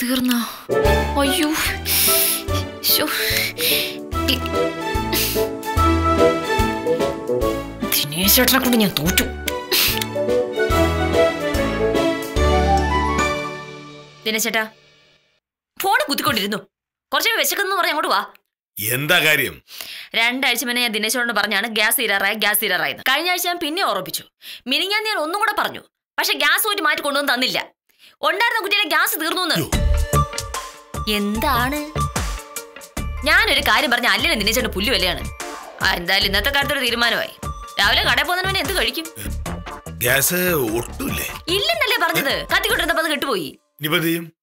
തീർന്നോ അയ്യോ ദിനേശ് ചേട്ടനെ കൊണ്ട് ഞാൻ തോറ്റു ദിനേശേട്ടാ. ചേട്ടാ ഫോൺ കുത്തിക്കൊണ്ടിരുന്നു. കുറച്ച് വിശക്കുന്നു പറഞ്ഞ് അങ്ങോട്ട് വാ. എന്താ കാര്യം? രണ്ടാഴ്ച മുന്നേ ഞാൻ ദിനേശോട് പറഞ്ഞാണ് ഗ്യാസ് തീരാറായ ഗ്യാസ് തീരാറായത് കഴിഞ്ഞ ആഴ്ച ഞാൻ പിന്നെ ഓർപ്പിച്ചു മിനിഞ്ഞാൻ ഞാൻ ഒന്നും കൂടെ പറഞ്ഞു. പക്ഷെ ഗ്യാസ് ഊറ്റി മാറ്റി കൊണ്ടുവന്ന് തന്നില്ല. ഉണ്ടായിരുന്ന കുട്ടിയുടെ ഗ്യാസ് തീർന്നു. എന്താണ്? ഞാനൊരു കാര്യം പറഞ്ഞ അല്ലെ നിന്നെ പുല്ലു വിലയാണ്. ആ എന്തായാലും ഇന്നത്തെ കാലത്തൊരു തീരുമാനമായി. രാവിലെ കടയിൽ പോകുന്നവനെ എന്ത് കഴിക്കും? ഗ്യാസ് ഒട്ടുമില്ലേ? ഇല്ലെന്നല്ലേ പറഞ്ഞത്. കത്തിക്കൊണ്ടിരുന്നപ്പോ അത് കെട്ടുപോയി.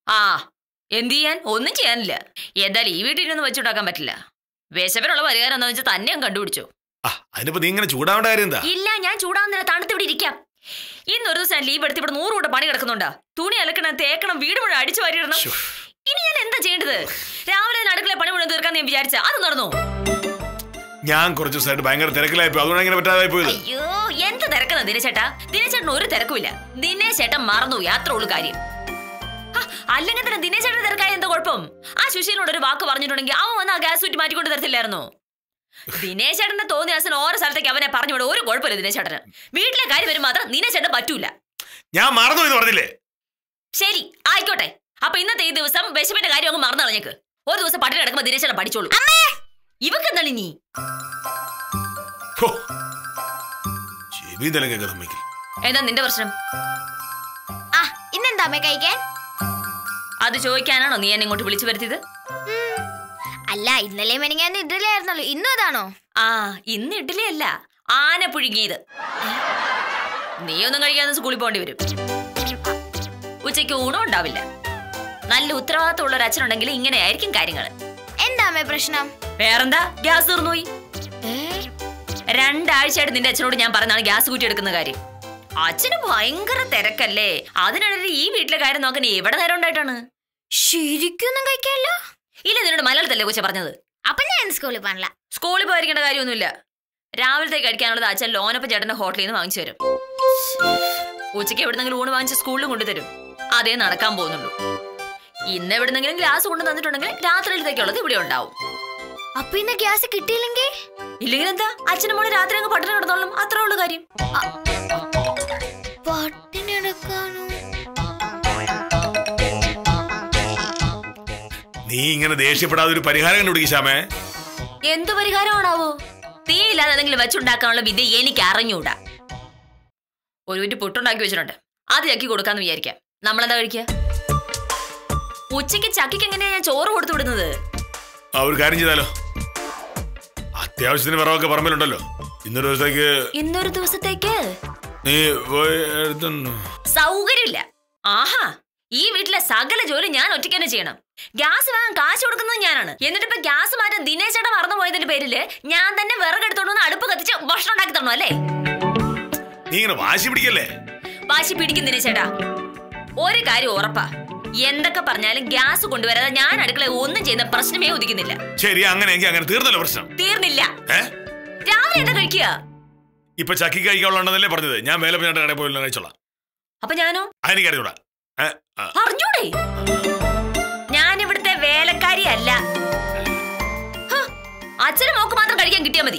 ആ എന്ത് ചെയ്യാൻ? ഒന്നും ചെയ്യാനില്ല. എന്തായാലും ഈ വീട്ടിൽ ഇരുന്ന് വെച്ചുണ്ടാക്കാൻ പറ്റില്ല. വിശപ്പിനുള്ള പരിഹാരം എന്താ വെച്ചാൽ തന്നെ കണ്ടുപിടിച്ചു. ഇല്ല ഞാൻ ചൂടാവുന്നില്ല. തണുത്തിവിടെ ഇരിക്കാം ഇന്നൊരു ദിവസം ലീവ് എടുത്ത് ഇവിടെ നൂറ് കൂടെ പണി കിടക്കുന്നുണ്ട്. തുണി അലക്കണം തേക്കണം വീട് മുഴുവൻ അടിച്ചു വരണം ഇനി ഞാൻ എന്താ ചെയ്യേണ്ടത്? രാവിലെ അടുക്കള പണി മുഴുവൻ തീർക്കാൻ ഞാൻ വിചാരിച്ച. അത് നടന്നു? ഞാൻ കുറച്ച് ദിവസമായിട്ട് ഭയങ്കര തിരക്കിലായി പോയി അതുകൊണ്ട് പറ്റാതായി പോയത് അയ്യോ എന്ത് തിരക്കുന്ന ദിനേശേട്ടാ? ദിനേശേട്ടൻ ഒരു തിരക്കുമില്ല. ദിനേശേട്ടൻ മറന്നു യാത്ര ഉള്ളു കാര്യം. അല്ലെങ്കിൽ തന്നെ ദിനേശേട്ടൻ തിരക്കായ എന്താ കുഴപ്പം? ആ സുശീലിനോട് ഒരു വാക്ക് പറഞ്ഞിട്ടുണ്ടെങ്കിൽ അവൻ വന്ന് ആ ഗ്യാസ് സൂറ്റ് മാറ്റിക്കൊണ്ട് തരത്തില്ലായിരുന്നോ? ദിനേശേട്ടന്റെ തോന്നിയ ദിവസം ഓരോ സ്ഥലത്തേക്ക് അവനെ പറഞ്ഞു വിടും. ഒരു കുഴപ്പമില്ല ദിനേശേട്ടന്. വീട്ടിലെ കാര്യം വരും മാത്രം ദിനേശേട്ടൻ പറ്റൂല. ഞാൻ മറന്നു എന്ന് പറഞ്ഞില്ലേ? ശരി ആയിക്കോട്ടെ. അപ്പൊ ഇന്നത്തെ ഈ ദിവസം വിശപ്പിന്റെ കാര്യം അങ്ങ് മറന്നു കളഞ്ഞേക്ക്. ഒരു ദിവസം പട്ടിണി കിടക്കുമ്പോ ദിനേശേട്ടൻ പഠിച്ചോളൂ. ഇവക്ക് എന്താണ് ഇനി? എന്താ നിന്റെ പ്രശ്നം? ആ ഇന്നെന്താ അമ്മേ കഴിക്കാൻ? അത് ചോദിക്കാനാണോ നീ എന്നെ ഇങ്ങോട്ട് വിളിച്ചു വരുത്തിയത്. അല്ല ഇന്നലെ മെനിങ്ങാൻ ഇഡ്ഡലി ആയിരുന്നല്ലോ ഇന്നും അതാണോ? ആ ഇന്ന് ഇഡ്ഡലി അല്ല ആന പുഴുങ്ങിയത്. നീ ഒന്നും കഴിക്കാതെ സ്കൂളിൽ പോകേണ്ടി വരും. ഉച്ചയ്ക്ക് ഊണം ഉണ്ടാവില്ല. നല്ല ഉത്തരവാദിത്തമുള്ള ഒരു അച്ഛനുണ്ടെങ്കിൽ ഇങ്ങനെയായിരിക്കും കാര്യങ്ങൾ എന്താമേ പ്രശ്നം? വേറെന്താ? ഗ്യാസ് തീർന്നുപോയി? രണ്ടാഴ്ചയായിട്ട് നിന്റെ അച്ഛനോട് ഞാൻ പറഞ്ഞാണ് ഗ്യാസ് കൂട്ടി എടുക്കുന്ന കാര്യം. അച്ഛന് ഭയങ്കര തിരക്കല്ലേ. അതിനിടയിൽ ഈ വീട്ടിലെ കാര്യം നോക്കാൻ എവിടെ നേരം ഉണ്ടായിട്ടാണ്? ശരിക്കൊന്നും കഴിക്കാല്ലോ ഇല്ല നിന്നോട് മലയാളത്തല്ലേ കൊച്ചു പറഞ്ഞത്? അപ്പൊ ഞാൻ സ്കൂളിൽ പോകണില്ല സ്കൂളിൽ പോയിരിക്കേണ്ട കാര്യമൊന്നുമില്ല. രാവിലത്തെ കഴിക്കാനുള്ളത് അച്ഛൻ ലോനപ്പ ചേട്ടന്റെ ഹോട്ടലിൽ നിന്ന് വാങ്ങിച്ചു തരും. ഉച്ചയ്ക്ക് എവിടുന്നെങ്കിലും ഊണ് വാങ്ങിച്ച് സ്കൂളിലും കൊണ്ടുതരും. അതേ നടക്കാൻ പോകുന്നുള്ളൂ. ഇന്ന് എവിടുന്നെങ്കിലും ഗ്ലാസ് കൊണ്ടു തന്നിട്ടുണ്ടെങ്കിൽ രാത്രിയിലത്തേക്കുള്ളത് ഇവിടെ ഉണ്ടാവും. അപ്പൊ ഇന്ന് ഗ്യാസ് കിട്ടിയില്ലെങ്കിൽ? ഇല്ലെങ്കിൽ എന്താ? അച്ഛനും മോളെ രാത്രി അങ്ങ് പട്ടിണി കിടന്നോളും. അത്രേ ഉള്ളൂ കാര്യം. പട്ടിണി എടുക്കാനോ നീ ഇങ്ങനെ ദേഷ്യപ്പെടാതെ ഒരു പരിഹാരം കണ്ടുപിടിക്കും ശ്യാമേ. എന്ത് പരിഹാരമാണാവോ? തീയില്ലാതെ എന്തെങ്കിലും വെച്ചുണ്ടാക്കാനുള്ള വിദ്യ എനിക്ക് അറിഞ്ഞൂടാ. ഒരു വീട്ടിൽ പൊട്ടുണ്ടാക്കി വെച്ചിട്ടുണ്ട്. അത് ചക്കി കൊടുക്കാന്ന് വിചാരിക്കാം. നമ്മളെന്താ കഴിക്കുക? ഉച്ചയ്ക്ക് ചക്കിക്ക് എങ്ങനെയാ ഞാൻ ചോറ് കൊടുത്തു വിടുന്നത്? ആ ഒരു കാര്യം ചെയ്താലോ? അത്യാവശ്യത്തിന് വിറവൊക്കെ പറമ്പിലുണ്ടല്ലോ. ഇന്നൊരു ദിവസത്തേക്ക് ഇന്നൊരു ദിവസത്തേക്ക്? നീ സൗകര്യമില്ല. ആഹാ ഈ വീട്ടിലെ സകല ജോലി ഞാൻ ഒറ്റയ്ക്ക് തന്നെ ചെയ്യണം. ഗ്യാസ് വാങ്ങാൻ കാശ് കൊടുക്കുന്നത് ഞാനാണ്. എന്നിട്ട് ഇപ്പൊ ഗ്യാസ് മാറ്റാൻ ദിനേശ് ചേട്ടൻ മറന്നു പോയതിന്റെ പേരിൽ ഞാൻ തന്നെ വിറകെടുത്തോണ്ട് വന്ന് അടുപ്പ് കത്തിച്ച് ഭക്ഷണം ഉണ്ടാക്കി തരണോ അല്ലേ? നീ ഇങ്ങനെ വാശി പിടിക്കല്ലേ? വാശി പിടിക്കും ദിനേശ് ചേട്ടാ ഒരു കാര്യം ഉറപ്പാ. എന്തൊക്കെ പറഞ്ഞാലും ഗ്യാസ് കൊണ്ടുവരാതെ ഞാൻ അടുക്കള ഒന്നും ചെയ്യുന്ന പ്രശ്നമേ ഉദിക്കുന്നില്ല. ശരി അങ്ങനെയെങ്കിൽ അങ്ങനെ തീർന്നല്ലോ പ്രശ്നം. തീർന്നില്ല. രാവിലെ എന്താ കഴിക്കുക? ഇപ്പൊ ചക്കി കഴിക്കാനുള്ളതല്ലേ പറഞ്ഞത്. ഞാൻ മേലെ കടയിൽ പോയി കഴിച്ചോളാം. അപ്പൊ ഞാനോ? ആ. അറിഞ്ഞൂടെ? അച്ഛനും മോക്ക് മാത്രം കഴിക്കാൻ കിട്ടിയാ മതി.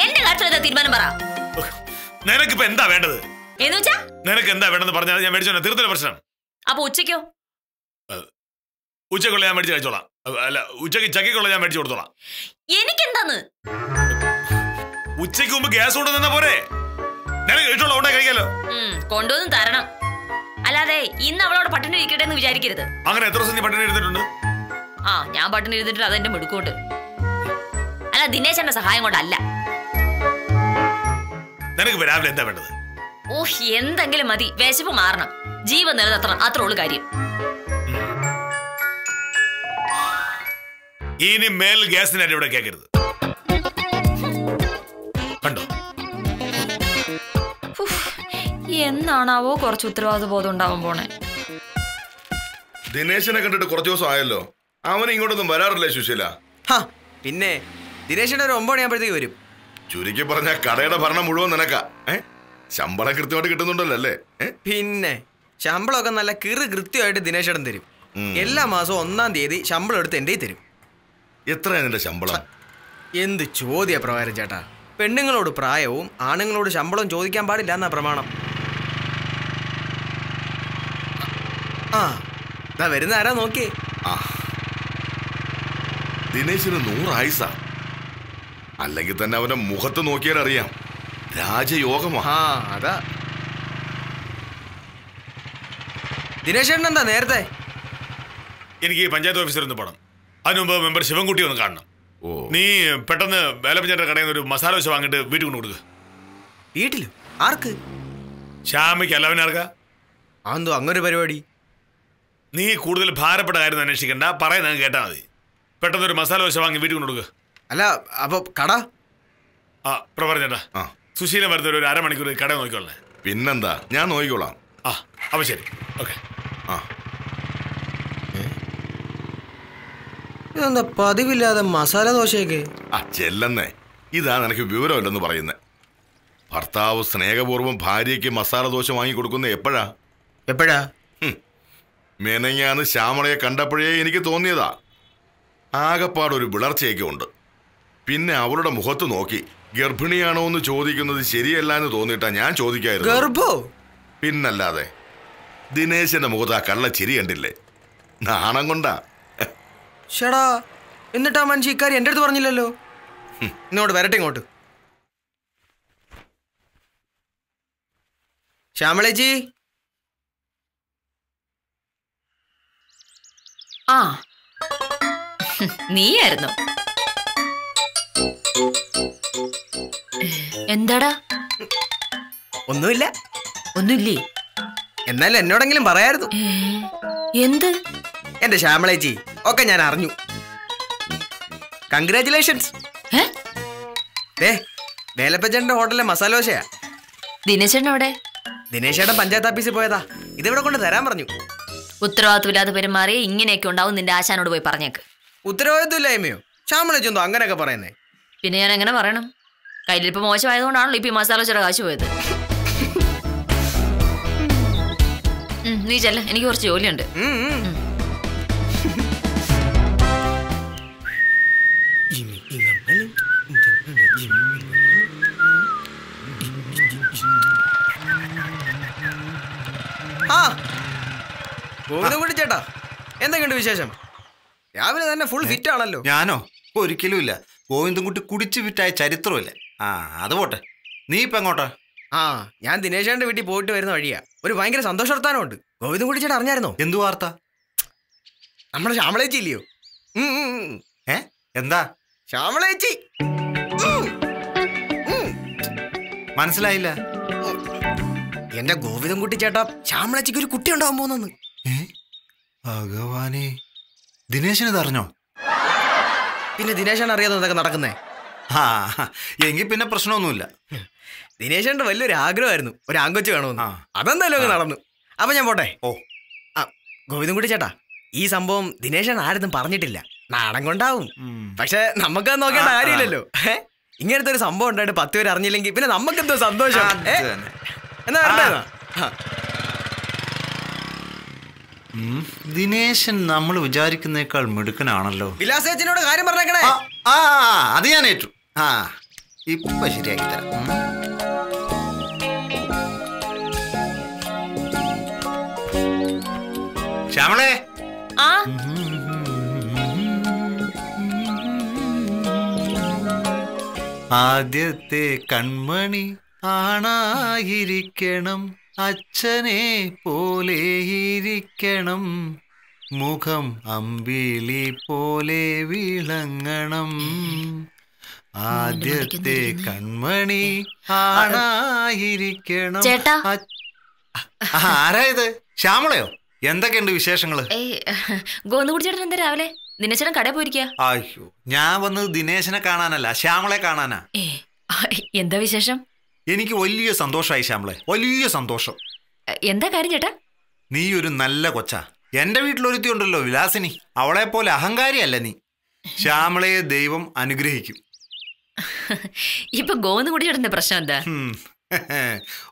എന്റെ കാഴ്ച എന്താ തീരുമാനം പറ. നിനക്കിപ്പോ എന്താ വേണ്ടത്? എന്ന് വെച്ചാ? നിനക്ക് എന്താ വേണ്ടെന്ന് പറഞ്ഞാൽ ഞാൻ മേടിച്ചു തീർന്നല്ലോ പ്രശ്നം. അപ്പൊ ഉച്ചയ്ക്കോ? ഉച്ചക്കുള്ള ഞാൻ മേടിച്ച് കഴിച്ചോളാം. അ- അല്ല ഉച്ചയ്ക്ക് ചക്കിക്കുള്ള ഞാൻ മേടിച്ചു കൊടുത്തോളാം. എനിക്കെന്താന്ന്? ഉച്ചയ്ക്ക് മുമ്പ് ഗ്യാസ് കൊണ്ട് നിന്നാ പോരെ? നിനക്ക് ഇഷ്ടമുള്ള ഉണ്ടായി കഴിക്കാലോ? ഉം, കൊണ്ടുവന്ന് തരണം. അല്ലാതെ ഇന്ന് അവളോട് പട്ടിണി ഇരിക്കട്ടെ എന്ന് വിചാരിക്കരുത്. അങ്ങനെ എത്ര ദിവസം നീ പട്ടിണി എടുത്തിട്ടുണ്ട് ആ ഞാൻ പട്ടിണി ഇരുന്നിട്ട് അതെന്റെ മിടുക്കോട്ട്. അല്ല ദിനേശന്റെ സഹായം കൊണ്ടല്ല. നിനക്ക് ഇപ്പൊ രാവിലെ എന്താ വേണ്ടത്? ഓഹ് എന്തെങ്കിലും മതി. വിശപ്പ് മാറണം. ജീവൻ നിലനിർത്തണം. അത്ര ഉള്ളു കാര്യം. ഇനി മേൽ ഗ്യാസിനായിട്ട് ഇവിടെ കേൾക്കരുത് കണ്ടോ? എന്നാണാവോ കുറച്ച് ഉത്തരവാദിത്വ ബോധം ഉണ്ടാവാൻ പോണേ? ദിനേശനെ കണ്ടിട്ട് കുറച്ച് ദിവസം ആയല്ലോ. അവൻ ഇങ്ങോട്ടൊന്നും വരാറില്ല സുശീല? ഹാ പിന്നെ ദിനേശിന്റെ ഒരു ഒമ്പത് മണിയാകുമ്പോഴത്തേക്ക് വരും. ചുരുക്കി പറഞ്ഞ കടയുടെ ഭരണം മുഴുവൻ നിനക്കാ. ഏ? ശമ്പളം കൃത്യമായിട്ട് കിട്ടുന്നുണ്ടല്ലോ അല്ലേ? പിന്നെ ശമ്പളമൊക്കെ നല്ല കിറു കൃത്യമായിട്ട് ദിനേശേട്ടൻ തരും. എല്ലാ മാസവും ഒന്നാം തീയതി ശമ്പളം എടുത്ത് എന്റെ തരും. എത്രയാണ് നിന്റെ ശമ്പളം? എന്ത് ചോദ്യ പ്രകാരം ചേട്ടാ? പെണ്ണുങ്ങളോട് പ്രായവും ആണുങ്ങളോട് ശമ്പളം ചോദിക്കാൻ പാടില്ല എന്നാ പ്രമാണം. ആ വരുന്ന ആരാ നോക്കിയേ? ആ. ദിനേശിന് നൂറായുസ അല്ലെങ്കിൽ തന്നെ അവന്റെ മുഖത്ത് നോക്കിയാൽ അറിയാം. രാജയോഗമാ. അതാ. ദിനേശ് എന്താ നേരത്തെ? എനിക്ക് ഈ പഞ്ചായത്ത് ഓഫീസർ ഒന്ന് പോകണം അതിനുമുമ്പ് മെമ്പർ ശിവൻകുട്ടി ഒന്ന് കാണണം. ഓ. നീ പെട്ടെന്ന് വേലപ്പഞ്ചായത്തിന്റെ കടയിൽ നിന്ന് ഒരു മസാല ദോശ വാങ്ങിട്ട് വീട്ടിൽ കൊണ്ട് കൊടുക്കുക വീട്ടിൽ ആർക്ക്? ശ്യാമയ്ക്ക് അല്ലവനാർക്ക അതെന്തോ അങ്ങൊരു പരിപാടി. നീ കൂടുതൽ ഭാരപ്പെട്ട കാര്യം അന്വേഷിക്കണ്ട. പറയുന്നത് കേട്ടാൽ മതി. പെട്ടെന്ന് ഒരു മസാല ദോശ വാങ്ങി വീട്ടിൽ കൊണ്ട് കൊടുക്കുക അല്ല അപ്പൊ കട? ആ പ്രവർത്തനേട്ടാ ആ. സുശീലം വരുന്ന ഒരു അരമണിക്കൂർ കട നോക്കിക്കൊള്ളേ പിന്നെന്താ? ഞാൻ നോക്കിക്കോളാം. ആ അപ്പൊ ശരി. ഓക്കെ. ആ. എന്താ പതിവില്ലാതെ മസാല ദോശയൊക്കെ? ആ ചെല്ലെന്നേ. ഇതാ നിനക്ക് വിവരമില്ലെന്ന് പറയുന്നത് ഭർത്താവ് സ്നേഹപൂർവം ഭാര്യയ്ക്ക് മസാല ദോശ വാങ്ങി കൊടുക്കുന്നത് എപ്പോഴാ? എപ്പോഴാ? മെനങ്ങാന്ന് ശ്യാമളയെ കണ്ടപ്പോഴേ എനിക്ക് തോന്നിയതാ. ആകെപ്പാടൊരു വിളർച്ചയൊക്കെ ഉണ്ട്. പിന്നെ അവളുടെ മുഖത്ത് നോക്കി. ഗർഭിണിയാണോ എന്ന് ചോദിക്കുന്നത് ശരിയല്ല എന്ന് തോന്നിയിട്ടാ ഞാൻ ചോദിക്കായിരുന്നു. ഗർഭോ? പിന്നല്ലാതെ. ദിനേശന്റെ മുഖത്ത് ആ കള്ള ചിരി കണ്ടില്ലേ? നാണം കൊണ്ടാ. ഷടാ എന്നിട്ടാ ആ മനുഷ്യ ഇക്കാര്യം എന്റെ അടുത്ത് പറഞ്ഞില്ലല്ലോ? ഇങ്ങോട്ട് വരട്ടെ ഇങ്ങോട്ട്. ശ്യാമളേജി ആ. നീയായിരുന്നു. എന്താടാ? ഒന്നുമില്ല. ഒന്നുമില്ലേ? എന്നാലും എന്നോടെങ്കിലും പറയായിരുന്നു. എന്ത്? എന്റെ ശ്യാമളേച്ചി ഒക്കെ ഞാൻ അറിഞ്ഞു. കൺഗ്രാറ്റുലേഷൻസ് വേലപ്പച്ചേട്ടന്റെ ഹോട്ടലിലെ മസാല ദോശയാ. ദിനേശേട്ടനോടെ ദിനേശേട്ടൻ പഞ്ചായത്ത് ഓഫീസിൽ പോയതാ. ഇതിവിടെ കൊണ്ട് തരാൻ പറഞ്ഞു. ഉത്തരവാദിത്വമില്ലാതെ പെരുമാറിയ ഇങ്ങനെയൊക്കെ ഉണ്ടാവും നിന്റെ ആശാനോട് പോയി പറഞ്ഞേക്ക്. ഉത്തരവാദിത്വമില്ലായ്മയോ? ശ്യാമളേച്ചി എന്തോ അങ്ങനെയൊക്കെ പറയുന്നേ. പിന്നെ ഞാൻ എങ്ങനെ പറയണം? കയ്യിലിപ്പോ മോശമായതുകൊണ്ടാണല്ലോ ഇപ്പൊ ഈ മസാല വെച്ചിട്ട് കാശ് പോയത്. ഉം, നീ ചെല്ല. എനിക്ക് കുറച്ച് ജോലിയുണ്ട്. കൂടി ചേട്ടാ എന്തൊക്കെയുണ്ട് വിശേഷം? രാവിലെ തന്നെ ഫുൾ ഫിറ്റ് ആണല്ലോ. ഞാനോ? ഒരിക്കലും ഇല്ല. ഗോവിന്ദൻകുട്ടി കുടിച്ചു വിറ്റായ ചരിത്രമില്ല? ആ അത് പോട്ടെ. നീ ഇപ്പൊ എങ്ങോട്ടാ? ആ ഞാൻ ദിനേശേന്റെ വീട്ടിൽ പോയിട്ട് വരുന്ന വഴിയാ. ഒരു ഭയങ്കര സന്തോഷവർത്താനമുണ്ട്. ഗോവിന്ദൻ കൂടി ചേട്ടാ അറിഞ്ഞായിരുന്നോ? എന്തു വാർത്ത? നമ്മുടെ ശ്യാമളേച്ചി ഇല്ലയോ. ഏ? എന്താ? ശ്യാമളേച്ചി. മനസ്സിലായില്ല. എന്റെ ഗോവിന്ദൻകുട്ടി ചേട്ടാ ശ്യാമളേച്ചിക്ക് ഒരു കുട്ടി ഉണ്ടാവാൻ പോകുന്നു ഭഗവാനെ. ദിനേശനത് ഇത് അറിഞ്ഞോ പിന്നെ ദിനേശാണ് അറിയാതെ ഇതൊക്കെ നടക്കുന്നേ? ആ എങ്കിൽ പിന്നെ പ്രശ്നമൊന്നുമില്ല. ദിനേശന്റെ വലിയൊരു ആഗ്രഹമായിരുന്നു. ഒരു ആങ്കൊച്ചു വേണമെന്ന്. അതെന്തായാലും അങ്ങ് നടന്നു. അപ്പൊ ഞാൻ പോട്ടെ? ഓ. ആ ഗോവിന്ദൻകുട്ടി ചേട്ടാ ഈ സംഭവം ദിനേശൻ ആരും പറഞ്ഞിട്ടില്ല. നാടൻ കൊണ്ടാവും. പക്ഷെ നമുക്ക് നോക്കേണ്ട. കാര്യമില്ലല്ലോ. ഇങ്ങനത്തെ ഒരു സംഭവം ഉണ്ടായിട്ട് പത്ത് പേര് അറിഞ്ഞില്ലെങ്കിൽ പിന്നെ നമുക്കെന്തോ സന്തോഷം? എന്നാ വരട്ടെ എന്നാ? ആ. ഉം. ദിനേശൻ നമ്മൾ വിചാരിക്കുന്നേക്കാൾ മിടുക്കനാണല്ലോ. വിലാസേച്ചനോട് കാര്യം പറഞ്ഞേക്കണേ. ആ, അത് ഞാൻ ഏറ്റു. ആ ഇപ്പൊ ശരിയാക്കി തരാം. ശ്യാമളെ ശ്യാമളേ. ആ. ആദ്യത്തെ കൺമണി ആണായിരിക്കണം. അച്ഛനെ പോലെ ഇരിക്കണം. മുഖം അമ്പിളി പോലെ വിളങ്ങണം. ആദ്യത്തെ കൺമണി ആണായിരിക്കണം. ചേട്ടാ. അ- ആരാ ഇത്? ശ്യാമളയോ? എന്തൊക്കെയുണ്ട് വിശേഷങ്ങൾ? ഗോന്നുകുടിച്ചേട്ടൻ ഗോന്നുകുടി ചേട്ടൻ എന്താ രാവിലെ? ദിനേശനം കടയിൽ പോയിരിക്കുക അയ്യോ ഞാൻ വന്നത് ദിനേശനെ കാണാനല്ല ശ്യാമളെ കാണാനാ. എന്താ വിശേഷം? എനിക്ക് വലിയ സന്തോഷമായി ശ്യാമളെ വലിയ സന്തോഷം. എന്താ കാര്യം ചേട്ടാ? നീ ഒരു നല്ല കൊച്ചാ. എന്റെ വീട്ടിലൊരുത്തി ഉണ്ടല്ലോ വിലാസിനി. അവളെ പോലെ അഹങ്കാരിയല്ല നീ. ശ്യാമളയെ ദൈവം അനുഗ്രഹിക്കും. ഇപ്പൊ ഗോന്നുകുടി ചേട്ടന്റെ പ്രശ്നം എന്താ?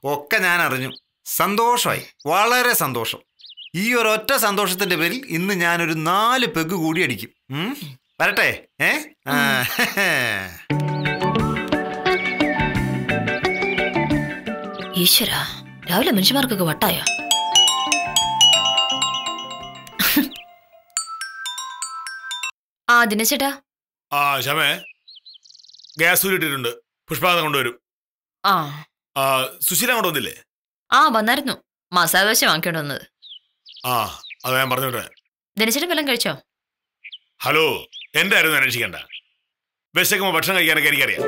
ഒക്കെ ഞാൻ അറിഞ്ഞു സന്തോഷമായി. വളരെ സന്തോഷം. ഈ ഒരൊറ്റ സന്തോഷത്തിന്റെ പേരിൽ ഇന്ന് ഞാനൊരു നാല് പെഗ് കൂടി അടിക്കും. വരട്ടെ. ഏ? ഈശ്വര രാവിലെ മനുഷ്യന്മാർക്കൊക്കെ വട്ടായോ? ആ ദിനേശേട്ടാ. ആ ശമേ ഗ്യാസ് ഇട്ടിട്ടുണ്ട് പുഷ്പാതം കൊണ്ടുവരും. ആ. ആ സുശീല കൊണ്ടുവന്നില്ലേ ആ വന്നായിരുന്നു. മസാല ദോശ വാങ്ങിക്കൊണ്ട് വന്നത്. ആ അത് ഞാൻ പറഞ്ഞോട്ടെ. ദിനശേട്ടൻ വല്ലതും കഴിച്ചോ? ഹലോ എന്റെ ആരും അന്വേഷിക്കണ്ട? വിശക്കുമ്പോ ഭക്ഷണം കഴിക്കാനൊക്കെ എനിക്കറിയാം.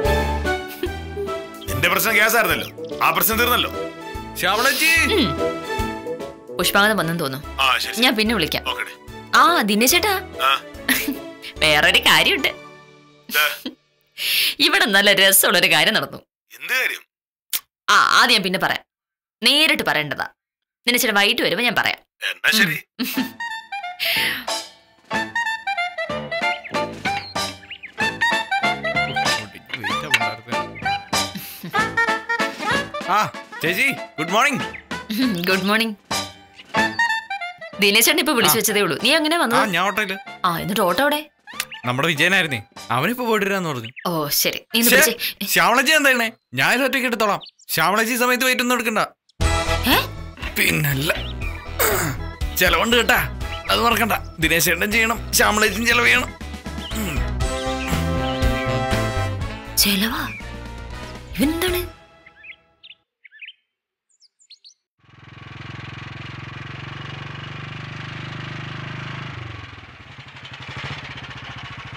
എന്റെ പ്രശ്നം ഗ്യാസ് ആയിരുന്നല്ലോ ആ പ്രശ്നം തീർന്നല്ലോ. ശ്യാമളജി ഉം. പുഷ്പാങ്കതം വന്നെന്ന് തോന്നുന്നു. ഞാൻ പിന്നെ വിളിക്കാം. ആ ദിനേശേട്ടാ. വേറൊരു കാര്യമുണ്ട്. ഇവിടെ നല്ല രസമുള്ളൊരു കാര്യം നടന്നു. എന്ത് കാര്യം? ആ ആദ്യം ഞാൻ പിന്നെ പറയാം. നേരിട്ട് പറയേണ്ടതാ. ദിനേശേട്ടൻ വൈകിട്ട് വരുമ്പോ ഞാൻ പറയാം. ആ ചേച്ചി ഗുഡ് മോർണിംഗ് ഗുഡ് മോർണിംഗ് ദിനേശേട്ടൻ ഇപ്പൊ വിളിച്ചു വെച്ചതേ ഉള്ളൂ. നീ അങ്ങനെ ആ ഞാൻ ഓട്ടോയിൽ. ആ എന്നിട്ട് ഓട്ടോ അവിടെ? നമ്മുടെ വിജയനായിരുന്നേ. അവനിപ്പോ പോയിട്ടിരാന്ന് പറഞ്ഞു. ഓ ശരി. ശ്യാമളജി എന്താണേ ഞാൻ ഒറ്റയ്ക്ക് എടുത്തോളാം. ശ്യാമളജി സമയത്ത് വെയിറ്റ് ഒന്നും എടുക്കണ്ട പിന്നല്ല. ചെലവുണ്ട് കേട്ടാ. അത് മറക്കണ്ട. ദിനേശ് ഏട്ടൻ ചെയ്യണം. ശ്യാമളജിയും ചെലവ് ചെയ്യണം. ചെലവാ? ഇവനെന്താണ്?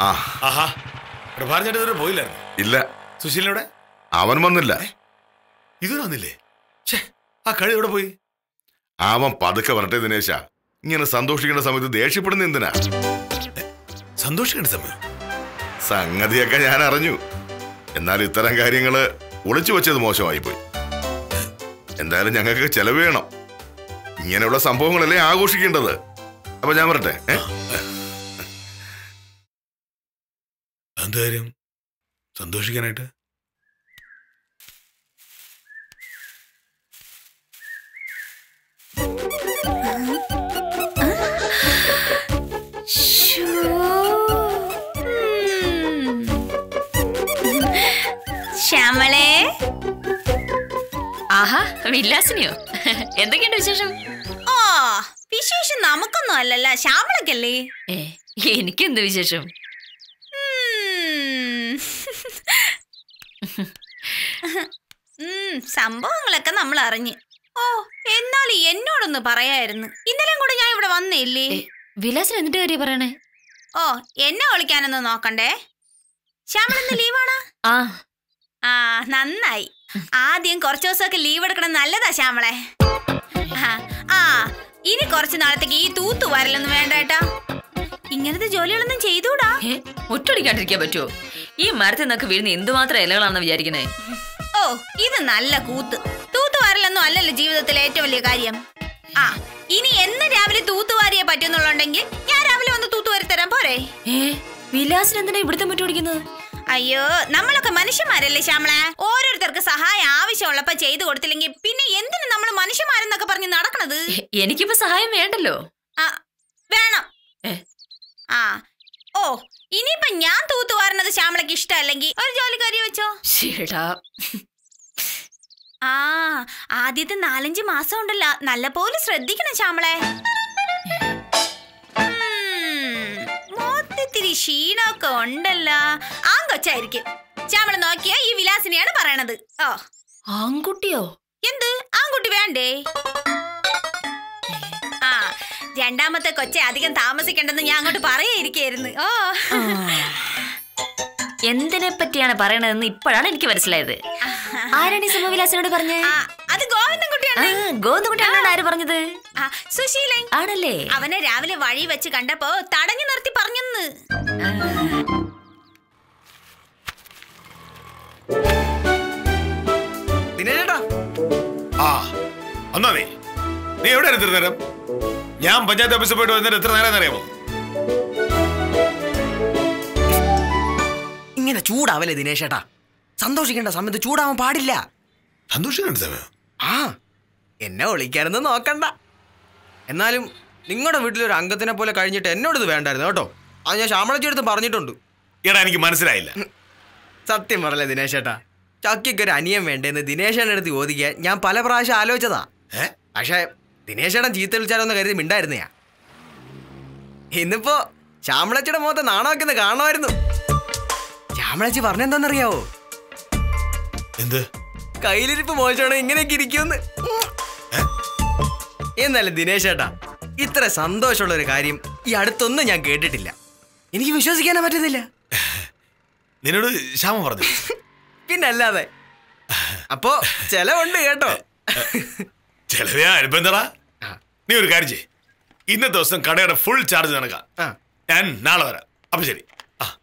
ആഹാ. പ്രഭാരം ചേട്ടൻ പോയില്ലായിരുന്നു? ഇല്ല. സുശീലിനോടെ അവൻ വന്നില്ല. ഇതും വന്നില്ലേ? ഛേ ആ കളി എവിടെ പോയി? അവൻ പതുക്കെ വരട്ടെ ദിനേശ. ഇങ്ങനെ സന്തോഷിക്കേണ്ട സമയത്ത് ദേഷ്യപ്പെടുന്ന എന്തിനാ? സന്തോഷിക്കേണ്ട സമയം? സംഗതിയൊക്കെ ഞാൻ അറിഞ്ഞു. എന്നാൽ ഇത്തരം കാര്യങ്ങൾ ഒളിച്ചു വെച്ചത് മോശമായി പോയി. എന്തായാലും ഞങ്ങൾക്ക് ചെലവ് വേണം. ഇങ്ങനെയുള്ള സംഭവങ്ങളല്ലേ ആഘോഷിക്കേണ്ടത്. അപ്പൊ ഞാൻ വരട്ടെ ഏ? എന്ത് കാര്യം സന്തോഷിക്കാനായിട്ട്? ശ്യാമളെ? ആഹാ വില്ലാസിനിയോ? എന്തൊക്കെയുണ്ട് വിശേഷം? ഓ വിശേഷം നമുക്കൊന്നും അല്ലല്ല. ശ്യാമളക്കല്ലേ? എനിക്ക് എനിക്കെന്ത് വിശേഷം ഉം, സംഭവങ്ങളൊക്കെ നമ്മൾ അറിഞ്ഞ്. ഓ എന്നാൽ എന്നോടൊന്ന് പറയായിരുന്നു. ഇന്നലെയും കൂടെ ഞാൻ ഇവിടെ വന്നില്ലേ? വിലാസിന് എന്നിട്ട് കാര്യം പറയണേ? ഓ എന്നെ വിളിക്കാനൊന്നും നോക്കണ്ടേ? ശ്യാമളന്ന് ലീവാണ്? ആ. ആ നന്നായി. ആദ്യം കുറച്ചു ദിവസമൊക്കെ ലീവ് എടുക്കണം. നല്ലതാ ശ്യാമളെ. ആ, ഇനി കുറച്ച് നാളത്തേക്ക് ഈ തൂത്തു വരലൊന്നും വേണ്ട കേട്ടാ. ഇങ്ങനത്തെ ജോലികളൊന്നും ചെയ്തൂടാ? ഒറ്റടിക്കാണ്ടിരിക്കാൻ പറ്റുമോ ഈ മരത്തിൽ നിന്നൊക്കെ വീഴുന്ന എന്തുമാത്രം ഇലകളാണെന്ന് വിചാരിക്കണേ ഓ ഇത് നല്ല കൂത്ത്. തൂത്ത് വരലൊന്നും അല്ലല്ലോ ജീവിതത്തിലെ ഏറ്റവും വലിയ കാര്യം. ആ ഇനി എന്ന് രാവിലെ തൂത്തുവാരിയെ പറ്റുന്നുള്ളുണ്ടെങ്കിൽ ഞാൻ രാവിലെ വന്ന് തൂത്തുവാരി തരാൻ പോരെ. വിലാസിനെന്തിനാ വിലാസിന് എന്തിനാ ഇവിടുത്തെ മുറ്റോടിക്കുന്നത് അയ്യോ നമ്മളൊക്കെ മനുഷ്യന്മാരല്ലേ ശ്യാമളെ? ഓരോരുത്തർക്ക് സഹായം ആവശ്യമുള്ളപ്പോ ചെയ്തു കൊടുത്തില്ലെങ്കിൽ പിന്നെ എന്തിനു നമ്മൾ മനുഷ്യന്മാരെന്നൊക്കെ പറഞ്ഞ് നടക്കണത്? എനിക്കിപ്പോ സഹായം വേണ്ടല്ലോ. ആ വേണം. ആ ഓ ഇനിയിപ്പൊ ഞാൻ തൂത്തുവാറുന്നത് ശ്യാമളക്ക് ഇഷ്ടമല്ലെങ്കിൽ ഒരു ജോലി ജോലിക്കാരി വെച്ചോ? ആ ആദ്യത്തെ നാലഞ്ച് മാസം ഉണ്ടല്ല. നല്ല പോലെ ശ്രദ്ധിക്കണം ശ്യാമളെ. മൊത്തത്തിരി ക്ഷീണമൊക്കെ ഉണ്ടല്ലോ. ആങ്കൊച്ചായിരിക്കും ശ്യാമള നോക്കിയ ഈ വിലാസിനെയാണ് പറയണത്. ഓ. ആൺകുട്ടിയോ? എന്ത്? ആൺകുട്ടി വേണ്ടേ? രണ്ടാമത്തെ കൊച്ചെ അധികം താമസിക്കണ്ടെന്ന് ഞാൻ അങ്ങോട്ട് പറയായിരിക്കായിരുന്നു ഓ. എന്തിനെ പറ്റിയാണ് പറയണതെന്ന് ഇപ്പോഴാണ് എനിക്ക് മനസ്സിലായത്. ആരാണ് ഈ സമവിലാസിനോട് പറഞ്ഞത് അത് ഗോവിന്ദൻകുട്ടിയാണ്. ആര് പറഞ്ഞത്? സുശീലൻ. ആണല്ലേ? അവനെ രാവിലെ വഴി വെച്ച് കണ്ടപ്പോ തടഞ്ഞു നിർത്തി പറഞ്ഞെന്ന്. ആ. എന്നാ നീ. എവിടെ നേരം? ഞാൻ പഞ്ചായത്ത് ഓഫീസിൽ പോയിട്ട് വന്നിട്ട് എത്ര നേരം അറിയാമോ ഇങ്ങനെ ചൂടാവല്ലേ ദിനേശേട്ടാ സന്തോഷിക്കേണ്ട സമയത്ത് ചൂടാവാൻ പാടില്ല. സന്തോഷിക്കേണ്ട സമയം? ആ എന്നെ വിളിക്കാനൊന്നും നോക്കണ്ട. എന്നാലും നിങ്ങളുടെ വീട്ടിലൊരു അംഗത്തിനെ പോലെ കഴിഞ്ഞിട്ട് എന്നോട് ഇത് വേണ്ടായിരുന്നു കേട്ടോ. അത് ഞാൻ ശ്യാമളച്ചി അടുത്ത് പറഞ്ഞിട്ടുണ്ട്. എടാ എനിക്ക് മനസ്സിലായില്ല. സത്യം പറയല്ലേ ദിനേശേട്ടാ ചേട്ടാ അനിയം ഒരു അനിയൻ വേണ്ടേന്ന് ദിനേശേട്ടൻ അടുത്ത് ചോദിക്കാൻ ഞാൻ പല പ്രാവശ്യം ആലോചിച്ചതാ? പക്ഷേ ദിനേശേട്ടൻ ചീത്ത വിളിച്ചാലോന്ന് കരുതി മിണ്ടായിരുന്നയാ. ഇന്നിപ്പോ ശ്യാമളച്ചിയുടെ മുഖത്ത് നാണമൊക്കെ കാണുമായിരുന്നു. ശ്യാമളച്ചി പറഞ്ഞെന്താന്നറിയാവോ? എന്ത്? കയ്യിലിരിപ്പ് മോശമാണ് ഇങ്ങനെയൊക്കെ ഇരിക്കുമെന്ന്. എന്നാലും ദിനേശേട്ടാ ഇത്ര സന്തോഷമുള്ള ഒരു കാര്യം ഈ അടുത്തൊന്നും ഞാൻ കേട്ടിട്ടില്ല. എനിക്ക് വിശ്വസിക്കാനാ പറ്റുന്നില്ല. നിന്നോട് ശ്യാമ പറഞ്ഞു. പിന്നല്ലാതെ. അപ്പോ ചെലവുണ്ട് കേട്ടോ. ചെലവേ ഇപ്പൊ എന്താടാ നീ ഒരു കാര്യം ചെയ്യ്. ഇന്നത്തെ ദിവസം കടയുടെ ഫുൾ ചാർജ് നടക്കാം. ഞാൻ നാളെ വരാം. അപ്പൊ ശരി. ആ.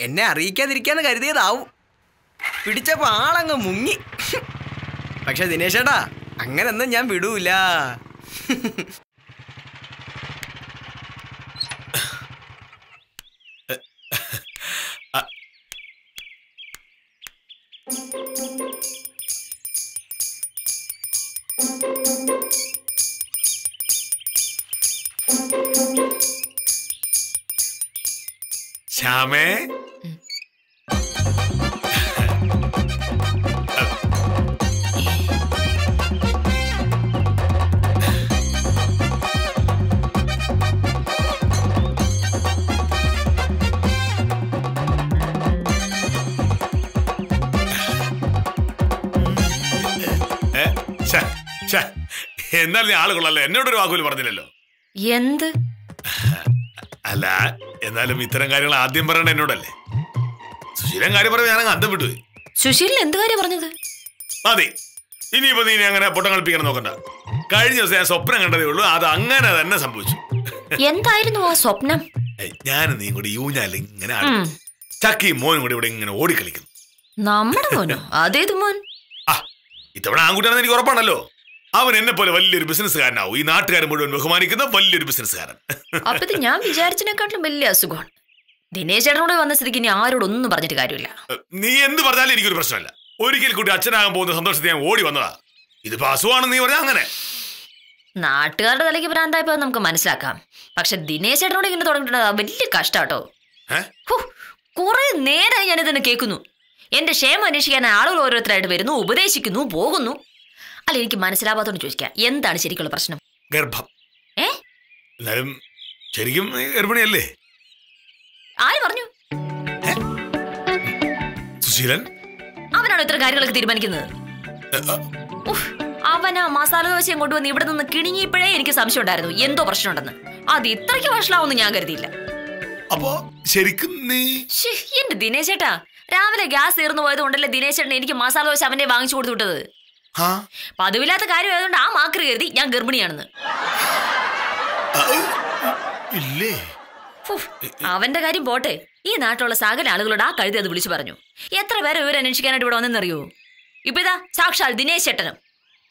എന്നെ അറിയിക്കാതിരിക്കാന്ന് കരുതിയതാവും. പിടിച്ചപ്പോ ആളങ്ങ് മുങ്ങി. പക്ഷെ ദിനേശേട്ടാ അങ്ങനൊന്നും ഞാൻ വിടൂല. ശ്യാമേ ഏ? എന്നാൽ നീ ആളുകളല്ലേ. എന്നോടൊരു വാക്കുപോലും പറഞ്ഞില്ലല്ലോ. എന്ത്? അല്ല എന്നാലും ഇത്തരം കാര്യങ്ങൾ ആദ്യം പറയണ എന്നോടല്ലേ. സുശീലൻ കാര്യം പറഞ്ഞു ഞാൻ അന്തം വിട്ടു സുശീലൻ എന്ത് കാര്യം പറഞ്ഞത്? മതി. ഇനിയിപ്പോ നീ അങ്ങനെ പൊട്ടം കളിപ്പിക്കണം നോക്കണ്ട. കഴിഞ്ഞ ദിവസം ഞാൻ സ്വപ്നം കണ്ടതേ ഉള്ളൂ. അത് അങ്ങനെ തന്നെ സംഭവിച്ചു. എന്തായിരുന്നു ആ സ്വപ്നം? ഞാൻ നീ കൂടി യൂഞ്ഞാൽ ഇങ്ങനെ. ചക്കിയും മോനും കൂടി ഇവിടെ ഇങ്ങനെ ഓടിക്കളിക്കുന്നു. നമ്മുടെ മോനോ? അതേത് മോൻ? ആ ഇത്തവണ ആൺകുട്ടിയാണെന്ന് എനിക്ക് ഉറപ്പാണല്ലോ. അവൻ എന്നെ പോലെ വലിയൊരു ബിസിനസ്സുകാരനാവും. ഈ നാട്ടുകാരൻ മുഴുവൻ ബഹുമാനിക്കുന്ന വലിയൊരു ബിസിനസ്സുകാരൻ. അപ്പൊ ഇത് ഞാൻ വിചാരിച്ചതിനെക്കാട്ടിലും വലിയ അസുഖമാണ്. ദിനേശ് ചേട്ടനോട് വന്ന സ്ഥിതിക്ക് ഇനി ആരോടൊന്നും പറഞ്ഞിട്ട് കാര്യമില്ല. നീ എന്ത് പറഞ്ഞാലും എനിക്കൊരു പ്രശ്നമല്ല. ഒരിക്കൽ കൂടി അച്ഛനാകാൻ പോകുന്ന സന്തോഷത്തിൽ ഞാൻ ഓടി വന്നതാ. ഇതിപ്പോ അസുഖമാണെന്ന് നീ പറഞ്ഞ അങ്ങനെ. നാട്ടുകാരുടെ തലയ്ക്ക് ഭ്രാന്തായപ്പോ നമുക്ക് മനസ്സിലാക്കാം. പക്ഷെ ദിനേശ് ചേട്ടനോട് ഇങ്ങനെ തുടങ്ങിയിട്ടുണ്ട്? വലിയ കഷ്ടാട്ടോ? കുറെ നേരമായി ഇതിനെ കേൾക്കുന്നു. എന്റെ ക്ഷേമം അന്വേഷിക്കാൻ ആളുകൾ ഓരോരുത്തരായിട്ട് വരുന്നു ഉപദേശിക്കുന്നു പോകുന്നു. അല്ല എനിക്ക് മനസ്സിലാവാത്തോണ്ട് ചോദിക്കാം. എന്താണ് ശരിക്കുള്ള പ്രശ്നം? ഗർഭം. ഏ? എന്നാലും ശരിക്കും ഗർഭിണിയല്ലേ? ആര് പറഞ്ഞു? സുശീലൻ? അവനാണോ ഇത്ര കാര്യങ്ങളൊക്കെ തീരുമാനിക്കുന്നത്? അവനാ അവൻ ആ മസാല ദോശയും കൊണ്ടുവന്ന് ഇവിടെ നിന്ന് കിണിങ്ങിയപ്പോഴേ എനിക്ക് സംശയം ഉണ്ടായിരുന്നു. എന്തോ പ്രശ്നം ഉണ്ടെന്ന്. അത് ഇത്രയ്ക്ക് വഷളാവൊന്നും ഞാൻ കരുതിയില്ല. അപ്പോ ശരിക്കും നീ എന്റെ ദിനേശേട്ടാ. രാവിലെ ഗ്യാസ് തീർന്നു പോയത് കൊണ്ടല്ലേ ദിനേശേട്ടൻ എനിക്ക് മസാല ദോശ അവന്റെ വാങ്ങിച്ചു കൊടുത്തു വിട്ടത്? പതിവില്ലാത്ത കാര്യം ആയതുകൊണ്ട് ആ മാക്കറി കരുതി ഞാൻ ഗർഭിണിയാണെന്ന്. ഇല്ലേ? ഫുഫ്, അവന്റെ കാര്യം പോട്ടെ. ഈ നാട്ടിലുള്ള സകല ആളുകളോട് ആ കഴുതി അത് വിളിച്ചു പറഞ്ഞു. എത്ര പേരെ വിവരം അന്വേഷിക്കാനായിട്ട് ഇവിടെ വന്നെന്നറിയോ? ഇപ്പൊ ഇതാ സാക്ഷാൽ ദിനേശ് ചേട്ടനും.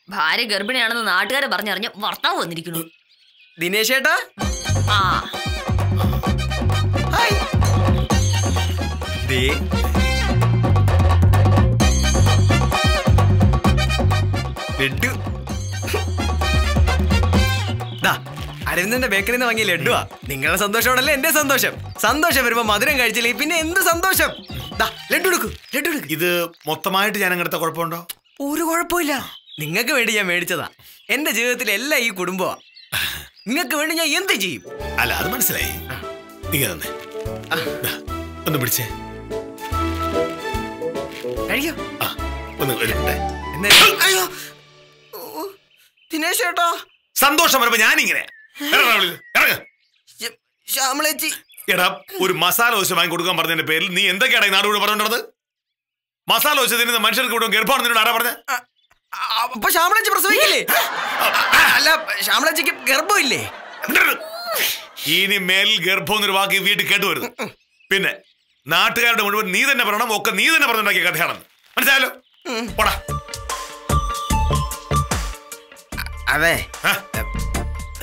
ഭാര്യ ഗർഭിണിയാണെന്ന് നാട്ടുകാരെ പറഞ്ഞറിഞ്ഞ് ഭർത്താവ് വന്നിരിക്കുന്നു. ദിനേശ് ചേട്ടാ? ആ. ഹായ്. ദേ ലഡ്ഡു. ദാ, അരവിന്ദന്റെ ബേക്കറിയിൽ നിന്ന് വാങ്ങിയ ലഡ്ഡുവാ. നിങ്ങളുടെ സന്തോഷമാണല്ലേ എന്റെ സന്തോഷം. സന്തോഷം വരുമ്പോ മധുരം കഴിച്ചില്ലേ പിന്നെ എന്ത് സന്തോഷം? ലഡ്ഡു എടുക്കൂ ലഡ്ഡു എടുക്ക്. ഇത് മൊത്തമായിട്ട് ഞാൻ അങ്ങനത്തെ കുഴപ്പമുണ്ടോ? ഒരു കുഴപ്പമില്ല. നിങ്ങൾക്ക് വേണ്ടി ഞാൻ മേടിച്ചതാ. എന്റെ ജീവിതത്തിൽ എല്ലാം ഈ കുടുംബമാ നിങ്ങൾക്ക് വേണ്ടി ഞാൻ എന്ത് ചെയ്യും? അല്ല അത് മനസ്സിലായി. നീ തന്നെ. ഒന്ന് പിടിച്ചേ. കഴിയോ ആ ഒന്ന് അയ്യോ! ദിനേശ് ചേട്ടാ. സന്തോഷം വരുമ്പോ ഞാനിങ്ങനെ. ശ്യാമളേച്ചി. എടാ ഒരു മസാല ദോശ വാങ്ങി കൊടുക്കാൻ പറഞ്ഞതിന്റെ പേരിൽ നീ എന്തൊക്കെയാണ് ഈ നാട് പറഞ്ഞോണ്ടത് മസാല ദോശ തിന്നുന്ന മനുഷ്യർക്ക് കൂടെ ഗർഭമാണ് നിന്നോട് ആരാ പറഞ്ഞ? അപ്പൊ ശ്യാമളേച്ചി പ്രസവിക്കില്ലേ? അല്ല ശ്യാമളേച്ചിക്ക് ഗർഭമില്ലേ? ഇനി മേൽ ഗർഭം എന്നൊരു വാക്ക് വീട്ടിൽ വീട്ടിൽ കേട്ടുവരുന്നു പിന്നെ നാട്ടുകാരുടെ മുഴുവൻ നീ തന്നെ പറയണം ഒക്കെ നീ തന്നെ പറഞ്ഞുണ്ടാക്കിയ കഥയാണെന്ന്. മനസ്സിലായാലോ പോടാ. അതെ.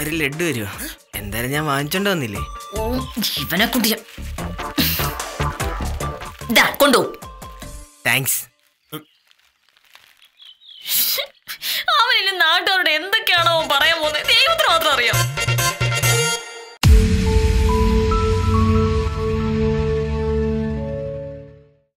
ഒരു ലഡു വരുമോ എന്തായാലും ഞാൻ വാങ്ങിച്ചോണ്ട് വന്നില്ലേ? ഓ ഇവനെ കൊണ്ട് കൊണ്ടു താങ്ക്സ് അവൻ നാട്ടുകാരോട് എന്തൊക്കെയാണോ പറയാൻ പോകുന്നത്? ദൈവത്തിന് മാത്രം അറിയാം.